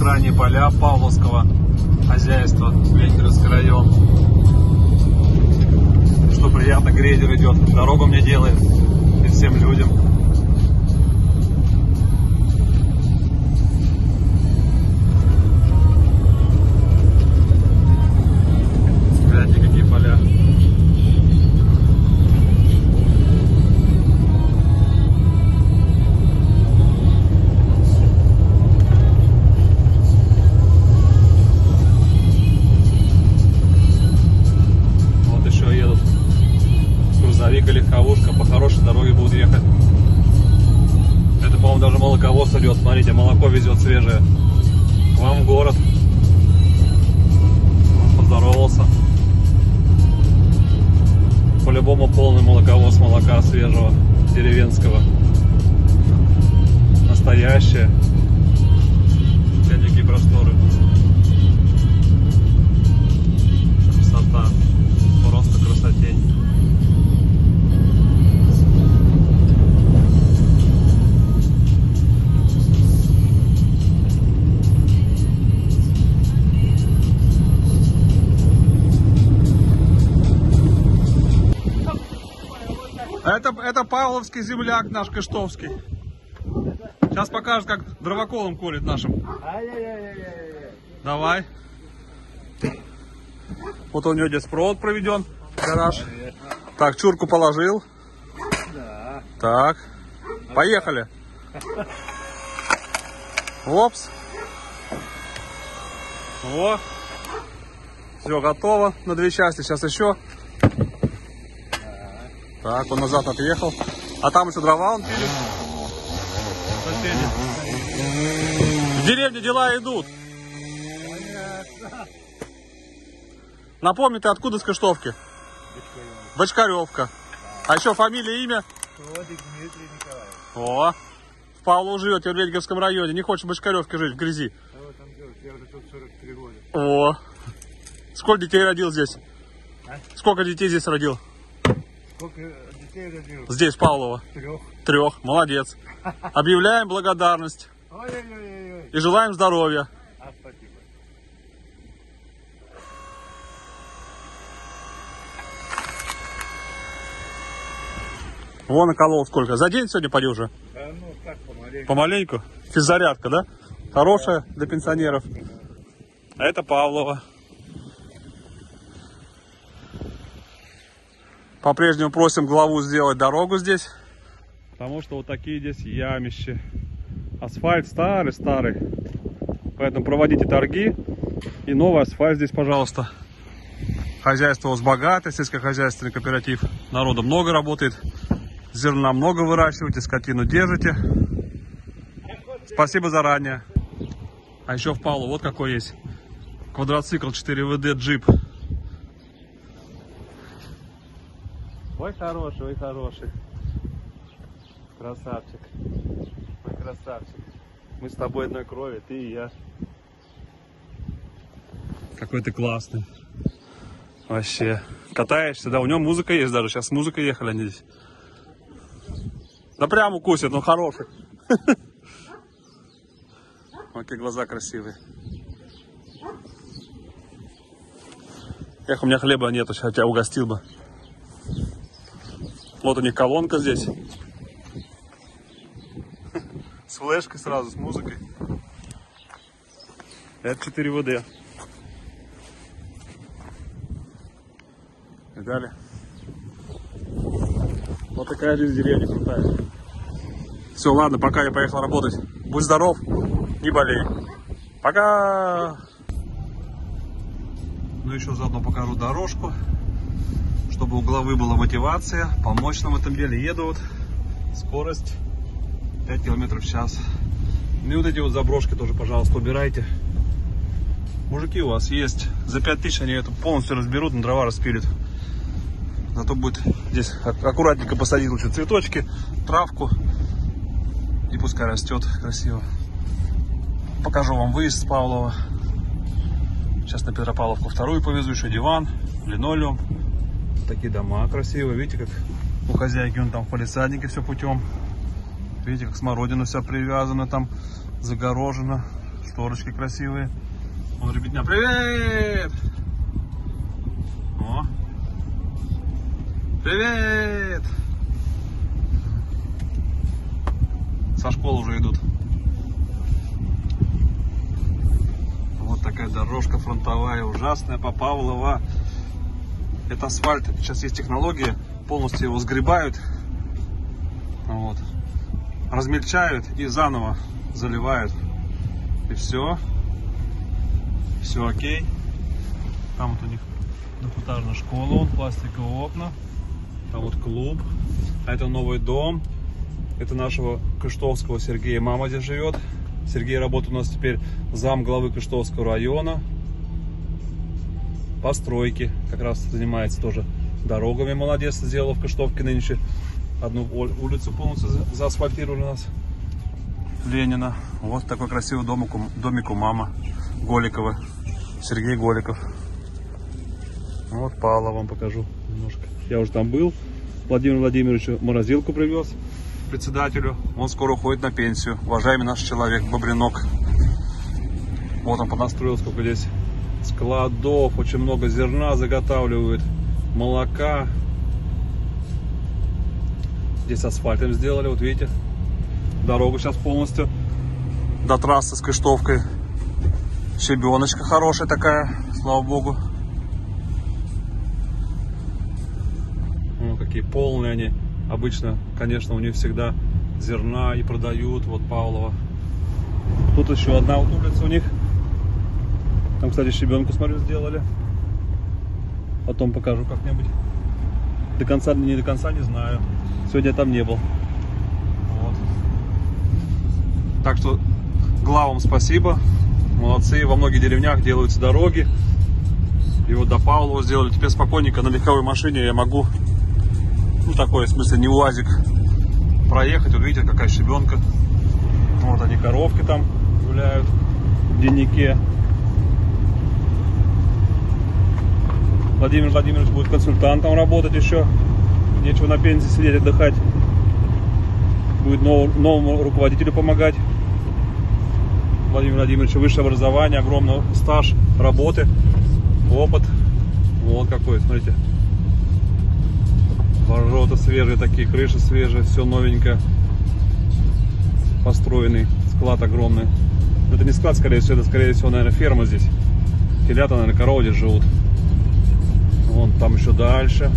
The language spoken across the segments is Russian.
крайние поля Павловского хозяйства, Венгерский район. Что приятно, грейдер идет, дорогу мне делает и всем людям. Гляньте, какие поля. По-любому полный молоковоз молока свежего, деревенского. Настоящее. Это, Павловский земляк наш Кыштовский. Сейчас покажет, как дровоколом колет нашим. Давай. Вот у него здесь провод проведен, гараж. Так, чурку положил. Так. Поехали. Опс. Во. Все готово на две части. Сейчас еще. Так, он назад отъехал. А там еще дрова он пилит. В деревне дела идут. Напомни, ты откуда с Кыштовки? Бочкаревка. А еще фамилия, имя? Водик Дмитрий Николаевич. О, в Павлово живете в Редьковском районе. Не хочешь в Бочкаревке жить, в грязи. А вот там я уже тут 43 года. О, сколько детей родил здесь? А? Сколько детей здесь родил? Сколько детей родил? Здесь, в Павлово. Трех. Трех. Молодец. Объявляем благодарность Ой-ой-ой-ой. и желаем здоровья. А, спасибо. Вон наколол сколько. За день сегодня поди уже? Да ну, так помаленьку. Помаленьку. Физзарядка, да? Хорошая для пенсионеров. А это Павлова. По-прежнему просим главу сделать дорогу здесь. Потому что вот такие здесь ямищи. Асфальт старый-старый. Поэтому проводите торги. И новый асфальт здесь, пожалуйста. Хозяйство у вас богатое, сельскохозяйственный кооператив. Народа много работает. Зерна много выращиваете, скотину держите. Спасибо заранее. А еще в Павлу вот какой есть. Квадроцикл 4ВД джип. Ой, хороший, ой, хороший. Красавчик. Ой, красавчик. Мы с тобой одной крови, ты и я. Какой ты классный. Вообще. Катаешься, да, у него музыка есть даже. Сейчас с музыкой ехали они здесь. Да прям укусит, он хороший. Вот какие глаза красивые. Эх, у меня хлеба нету, сейчас тебя угостил бы. Вот у них колонка здесь. С флешкой сразу, с музыкой. Это 4 ВД. И далее. Вот такая жизнь в деревне крутая. Все, ладно, пока я поехал работать. Будь здоров, не болей. Пока. Ну еще заодно покажу дорожку, чтобы у главы была мотивация, помочь нам в этом деле. Еду вот, скорость 5 километров в час. Ну и вот эти вот заброшки тоже, пожалуйста, убирайте. Мужики у вас есть. За 5000 они это полностью разберут, на дрова распилят. Зато будет здесь ак- аккуратненько посадить лучше цветочки, травку. И пускай растет красиво. Покажу вам выезд с Павлова. Сейчас на Петропавловку вторую повезу, еще диван, линолеум. Такие дома красивые. Видите, как у хозяйки он там в палисаднике все путем. Видите, как смородина вся привязана там, загорожена. Шторочки красивые. О, ребятня, привет! О. Привет! Со школы уже идут. Вот такая дорожка фронтовая, ужасная, по Павлова. Это асфальт, сейчас есть технология, полностью его сгребают, вот, размельчают и заново заливают. И все. Все окей. Там вот у них двухэтажная школа, вон пластиковые окна. Там вот клуб. А это новый дом. Это нашего Кыштовского Сергея мама здесь живет. Сергей работает у нас теперь зам главы Кыштовского района. Постройки. Как раз занимается тоже дорогами. Молодец, сделал в Кыштовке нынче. Одну улицу полностью заасфальтировали у нас. Ленина. Вот такой красивый домик, домик у мамы Голикова. Сергей Голиков. Вот Павла вам покажу немножко. Я уже там был. Владимир Владимирович морозилку привез председателю. Он скоро уходит на пенсию. Уважаемый наш человек, Бобринок. Вот он понастроил, сколько здесь складов. Очень много зерна заготавливают. Молока. Здесь асфальтом сделали, вот видите. Дорогу сейчас полностью до трассы с Кыштовкой. Щебеночка хорошая такая, слава богу. Ну, какие полные они. Обычно, конечно, у них всегда зерна и продают. Вот Павлова. Тут еще одна вот улица у них. Там, кстати, щебенку, смотрю, сделали. Потом покажу как-нибудь. До конца, не до конца не знаю. Сегодня я там не был. Вот. Так что главам спасибо. Молодцы. Во многих деревнях делаются дороги. И вот до Павлова сделали. Теперь спокойненько на легковой машине я могу, ну такой, в смысле, не УАЗик, проехать. Вот видите, какая щебенка. Вот они, коровки там гуляют в деннике. Владимир Владимирович будет консультантом работать еще. Нечего на пенсии сидеть, отдыхать. Будет нов, новому руководителю помогать. Владимир Владимирович, высшее образование, огромный стаж работы, опыт. Вот какой, смотрите. Ворота свежие такие, крыши свежие, все новенькое. Построенный склад огромный. Это не склад, скорее всего, это, скорее всего, наверное, ферма здесь. Телята, наверное, коровы здесь живут. Там еще дальше.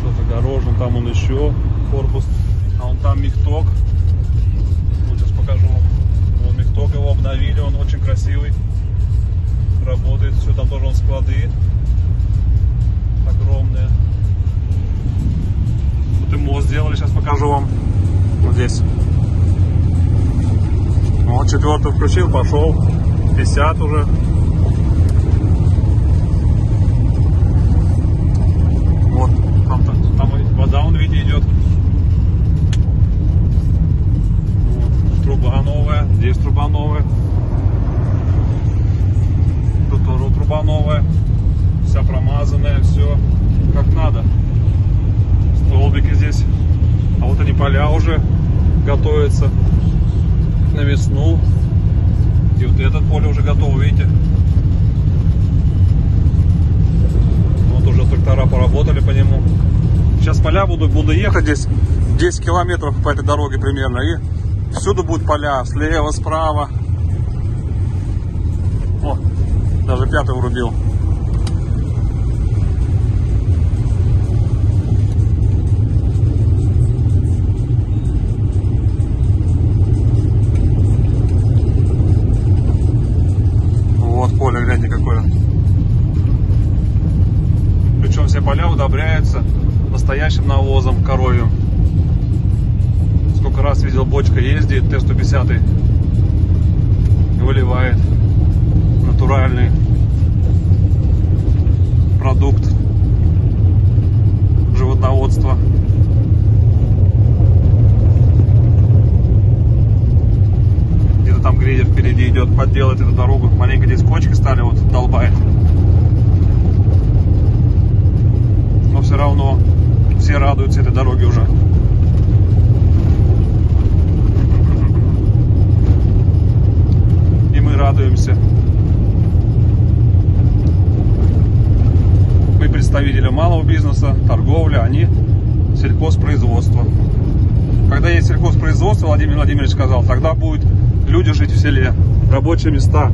Что-то огорожен, там он еще корпус. А вон там мехток. Вот сейчас покажу. Вон мехток его обновили, он очень красивый. Работает все, там тоже он склады огромные. Тут и мост сделали, сейчас покажу вам. Вот здесь. Вот четвертый включил, пошел. 50 уже. Вот, там, там вода, он видите, идет. Вот, труба новая, здесь труба новая. Тут тоже труба новая. Вся промазанная, все как надо. Столбики здесь. А вот они поля уже готовятся на весну. И вот это поле уже готово, видите? Вот уже трактора поработали по нему. Сейчас поля буду, буду ехать здесь 10 километров по этой дороге примерно. И всюду будут поля, слева, справа. О, даже пятый урубил. Charlie. Малого бизнеса, торговля, они сельхозпроизводство. Когда есть сельхозпроизводство, Владимир Владимирович сказал, тогда будут люди жить в селе, рабочие места.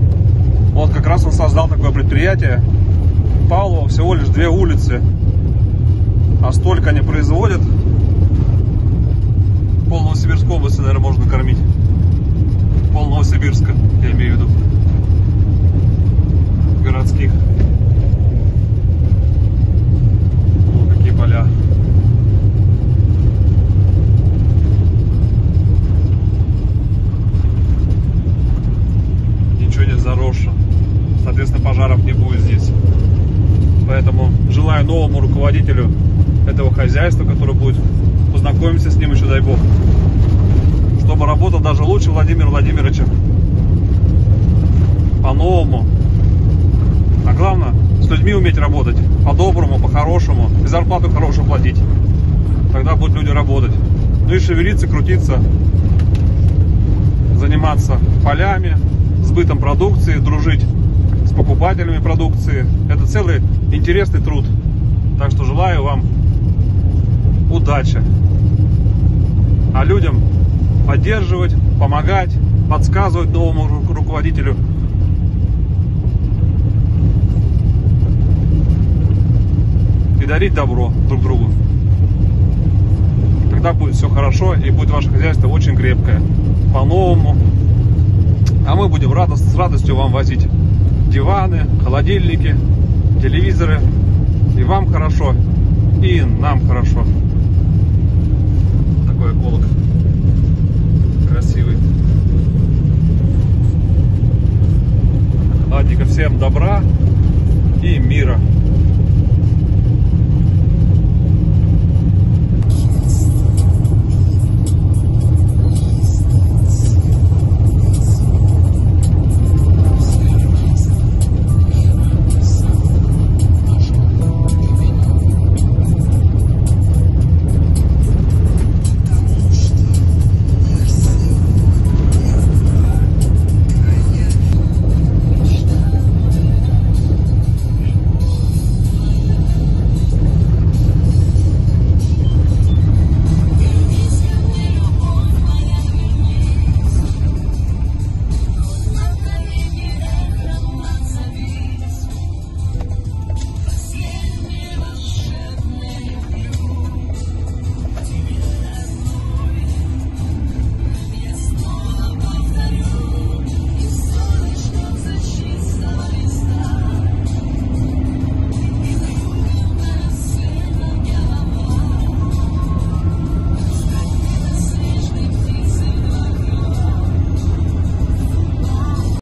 Вот как раз он создал такое предприятие. Павлова всего лишь две улицы. А столько они производят. Пол Новосибирской области, наверное, можно кормить. Пол Новосибирска, я имею в виду. Городских. Вот какие поля. Ничего не заросшо. Соответственно, пожаров не будет здесь. Поэтому желаю новому руководителю этого хозяйства, который будет, познакомимся с ним еще, дай бог, чтобы работал даже лучше Владимира Владимировича. По-новому. А главное, людьми уметь работать. По-доброму, по-хорошему. И зарплату хорошую платить. Тогда будут люди работать. Ну и шевелиться, крутиться. Заниматься полями, сбытом продукции, дружить с покупателями продукции. Это целый интересный труд. Так что желаю вам удачи. А людям поддерживать, помогать, подсказывать новому ру- руководителю. Дарить добро друг другу. Тогда будет все хорошо и будет ваше хозяйство очень крепкое. По-новому. А мы будем радост, с радостью вам возить диваны, холодильники, телевизоры. И вам хорошо, и нам хорошо. Такой эколог. Красивый. Ладненько, всем добра и мира.